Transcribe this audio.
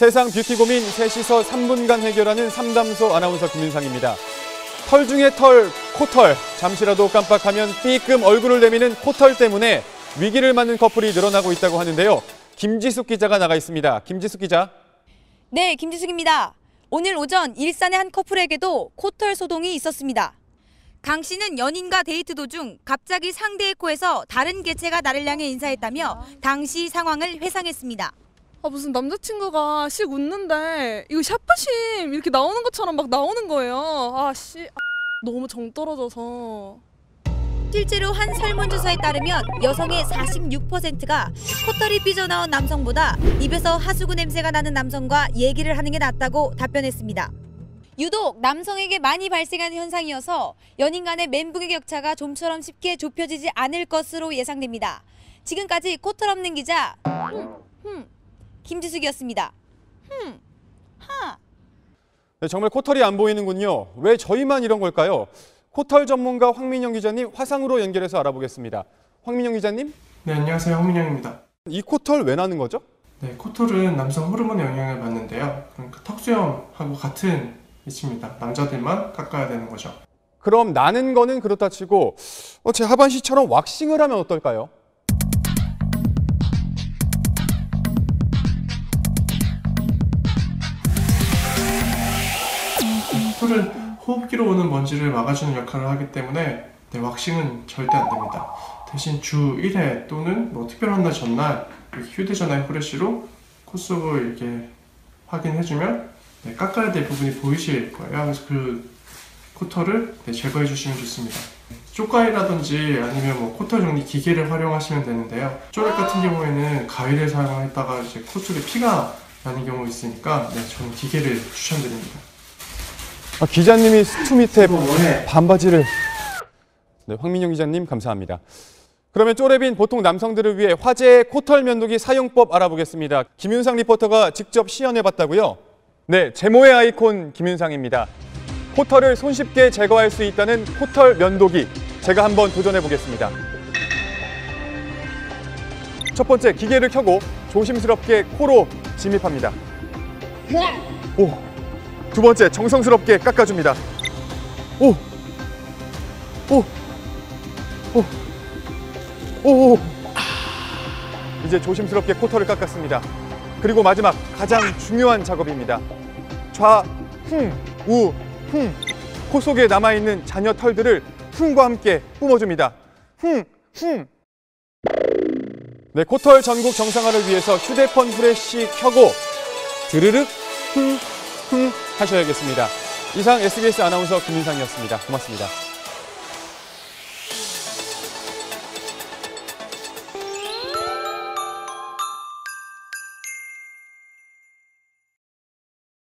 세상 뷰티 고민 셋이서 3분간 해결하는 삼담소 아나운서 김윤상입니다. 털 중에 털, 코털. 잠시라도 깜빡하면 삐끔 얼굴을 내미는 코털 때문에 위기를 맞는 커플이 늘어나고 있다고 하는데요. 김지숙 기자가 나가 있습니다. 김지숙 기자. 네, 김지숙입니다. 오늘 오전 일산의 한 커플에게도 코털 소동이 있었습니다. 강 씨는 연인과 데이트 도중 갑자기 상대의 코에서 다른 개체가 나를 향해 인사했다며 당시 상황을 회상했습니다. 아 무슨 남자친구가 씩 웃는데 이거 샤프심 이렇게 나오는 것처럼 막 나오는 거예요. 아씨 아, 너무 정 떨어져서 실제로 한 설문조사에 따르면 여성의 46%가 코털이 삐져나온 남성보다 입에서 하수구 냄새가 나는 남성과 얘기를 하는 게 낫다고 답변했습니다. 유독 남성에게 많이 발생하는 현상이어서 연인 간의 멘붕의 격차가 좀처럼 쉽게 좁혀지지 않을 것으로 예상됩니다. 지금까지 코털 없는 기자 흠, 흠, 김지숙이었습니다. 흠, 하. 네, 정말 코털이 안 보이는군요. 왜 저희만 이런 걸까요? 코털 전문가 황민영 기자님 화상으로 연결해서 알아보겠습니다. 황민영 기자님, 네, 안녕하세요. 홍민영입니다. 이 코털 왜 나는 거죠? 네, 코털은 남성 호르몬의 영향을 받는데요. 그러니까 턱수염하고 같은 위치입니다. 남자들만 깎아야 되는 거죠. 그럼 나는 거는 그렇다 치고 어, 제 하반신처럼 왁싱을 하면 어떨까요? 코털은 호흡기로 오는 먼지를 막아주는 역할을 하기 때문에 네, 왁싱은 절대 안 됩니다. 대신 주 1회 또는 뭐 특별한 날 전날 휴대전화의 후레쉬로 코 속을 이렇게 확인해주면 네, 깎아야 될 부분이 보이실 거예요. 그래서 그 코털을 네, 제거해 주시면 좋습니다. 쪽가위라든지 아니면 뭐 코털 정리 기계를 활용하시면 되는데요. 쪼렙 같은 경우에는 가위를 사용했다가 이제 코 쪽에 피가 나는 경우 있으니까 네, 저는 기계를 추천드립니다. 아, 기자님이 스투 밑에 네. 반바지를 네, 황민영 기자님 감사합니다. 그러면 쪼렙인 보통 남성들을 위해 화제의 코털 면도기 사용법 알아보겠습니다. 김윤상 리포터가 직접 시연해봤다고요? 네, 제모의 아이콘 김윤상입니다. 코털을 손쉽게 제거할 수 있다는 코털 면도기 제가 한번 도전해 보겠습니다. 첫 번째 기계를 켜고 조심스럽게 코로 진입합니다. 오, 두 번째 정성스럽게 깎아줍니다. 오, 오, 오, 오, 오. 이제 조심스럽게 코털을 깎았습니다. 그리고 마지막 가장 중요한 작업입니다. 좌, 흥, 우, 흥. 코 속에 남아있는 잔여 털들을 흥과 함께 뿜어줍니다. 흥, 흥. 네, 코털 전국 정상화를 위해서 휴대폰 후레쉬 켜고 드르륵, 흥, 흥 하셔야겠습니다. 이상 SBS 아나운서 김민상이었습니다. 고맙습니다.